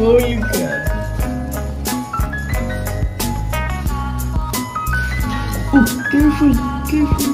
oh, you good. Oh, careful, careful.